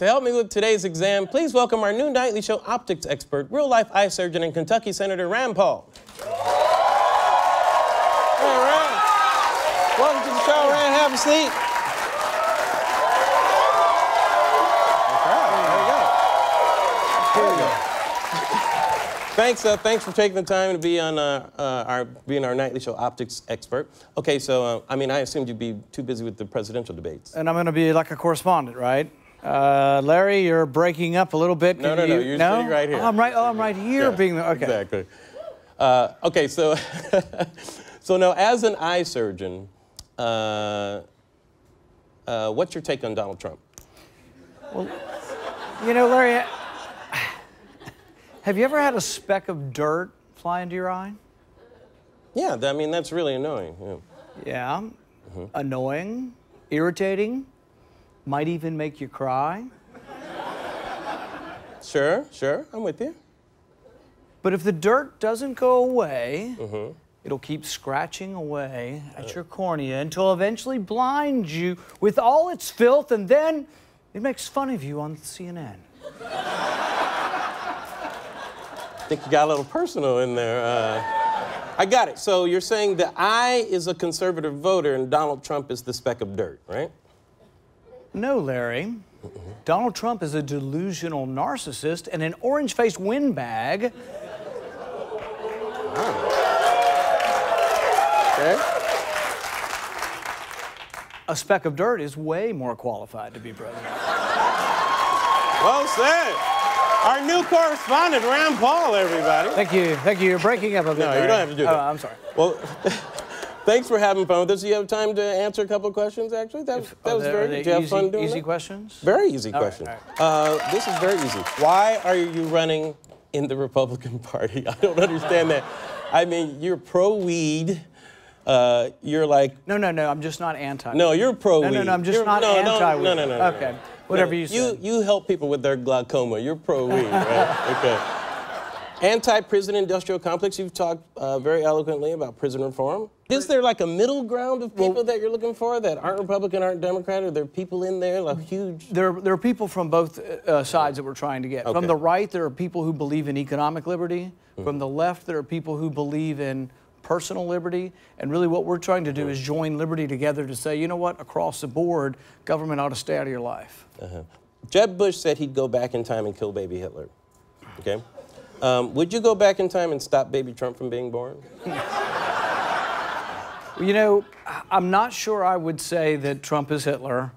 to help me with today's exam, please welcome our new nightly show optics expert, real life eye surgeon, and Kentucky Senator Rand Paul. Hey, Rand. Welcome to the show, Rand. Have a seat. That's. There you go. Here we go. Thanks, uh, thanks for taking the time to be on uh, uh, our being our nightly show optics expert. Okay, so uh, I mean, I assumed you'd be too busy with the presidential debates. And I'm going to be like a correspondent, right? Uh, Larry, you're breaking up a little bit. No, Can no, no, you- you're sitting right here. Oh, I'm right. Oh, I'm right here. Yeah, being the, okay. Exactly. Uh, okay, so so now as an eye surgeon, uh, uh, what's your take on Donald Trump? Well, You know, Larry, have you ever had a speck of dirt fly into your eye? Yeah, I mean that's really annoying. Yeah. Yeah. Mm-hmm. Annoying, irritating, might even make you cry. Sure, sure, I'm with you. But if the dirt doesn't go away, Mm-hmm. it'll keep scratching away at your cornea until eventually blinds you with all its filth, and then it makes fun of you on CNN. I think you got a little personal in there. Uh, I got it. So you're saying the eye is a conservative voter and Donald Trump is the speck of dirt, right? No, Larry. Donald Trump is a delusional narcissist and an orange faced windbag. Okay. A speck of dirt is way more qualified to be president. Well said. Our new correspondent, Rand Paul, everybody. Thank you. Thank you. You're breaking up a bit. No, you don't have to do Oh, that. I'm sorry. Well, thanks for having fun with us. Do you have time to answer a couple of questions, actually? That, that Are was they- very good. Did you have easy, fun doing easy that? questions? Very easy All right, question. all Uh, this is very easy. Why are you running in the Republican Party? I don't understand that. I mean, you're pro weed. Uh, you're like, No, no, no. I'm just not anti. no, you're pro weed. No, no, no. I'm just You're- not no, no, anti. No, no, no, no. Okay. no. Whatever you You, say. you help people with their glaucoma. You're pro weed, right? Okay. Anti-prison industrial complex. You've talked uh, very eloquently about prison reform. Is there like a middle ground of people that you're looking for that aren't Republican, aren't Democrat? Are there people in there, like huge? There, there are people from both uh, sides that we're trying to get. Okay. From the right, there are people who believe in economic liberty. From the left, there are people who believe in personal liberty. And really, what we're trying to do is join liberty together to say, you know what, across the board, government ought to stay out of your life. Jeb Bush said he'd go back in time and kill baby Hitler. Okay? Um, would you go back in time and stop baby Trump from being born? You know, I'm not sure I would say that Trump is Hitler.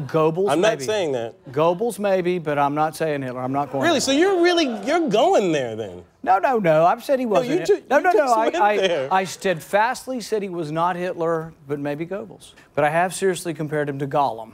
Goebbels, I'm not maybe. saying that. Goebbels, maybe, but I'm not saying Hitler. I'm not going. Really? there. So you're really you're going there then? No, no, no. I've said he wasn't. you ju- no, you no, no. I, I. I steadfastly said he was not Hitler, but maybe Goebbels. But I have seriously compared him to Gollum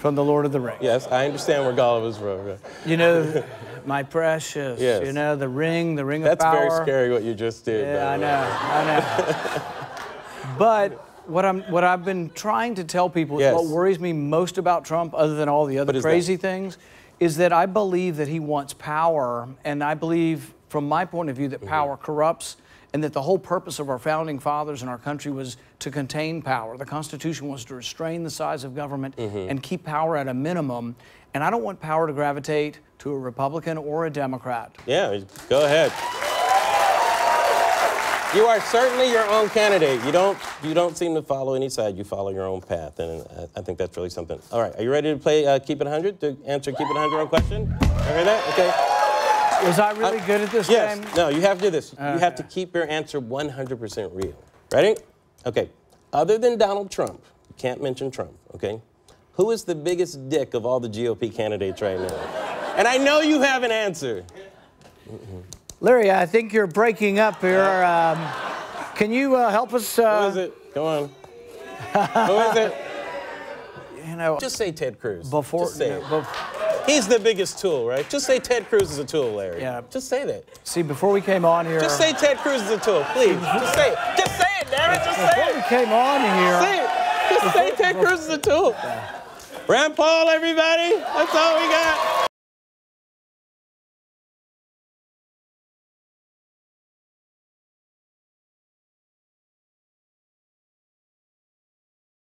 from The Lord of the Rings. Yes, I understand where Gollum was from. You know, my precious. Yes. You know, the ring, the ring That's of power. That's very scary what you just did. Yeah, I know. I know. but what I'm, what I've been trying to tell people is Yes. what worries me most about Trump, other than all the other is that? crazy things, is that I believe that he wants power, and I believe, from my point of view, Mm-hmm. that power corrupts. And that the whole purpose of our founding fathers and our country was to contain power. The Constitution was to restrain the size of government Mm-hmm. and keep power at a minimum. And I don't want power to gravitate to a Republican or a Democrat. Yeah, go ahead. You are certainly your own candidate. You don't you don't seem to follow any side. You follow your own path, and I, I think that's really something. All right, are you ready to play uh, Keep It 100? To answer Keep It 100 on question? You hear that? Okay. Was I really good at this Yes. game? No, you have to do this. You have to keep your answer 100% real. Ready? Okay. Other than Donald Trump, you can't mention Trump, okay? Who is the biggest dick of all the GOP candidates right now? And I know you have an answer. Larry, I think you're breaking up here. Um, can you uh, help us? Who Uh, is it? Come on. Who is it? You know, Just say Ted Cruz. before. Just say you it. know, bef- He's the biggest tool, right? Just say Ted Cruz is a tool, Larry. Yeah. Just say that. see, before we came on here. Just say Ted Cruz is a tool, please. Mm-hmm. Just say it. Just say it, it. Just say it. Before we came on here. Say it. Just say Ted Cruz is a tool. Rand Paul, everybody. That's all we got.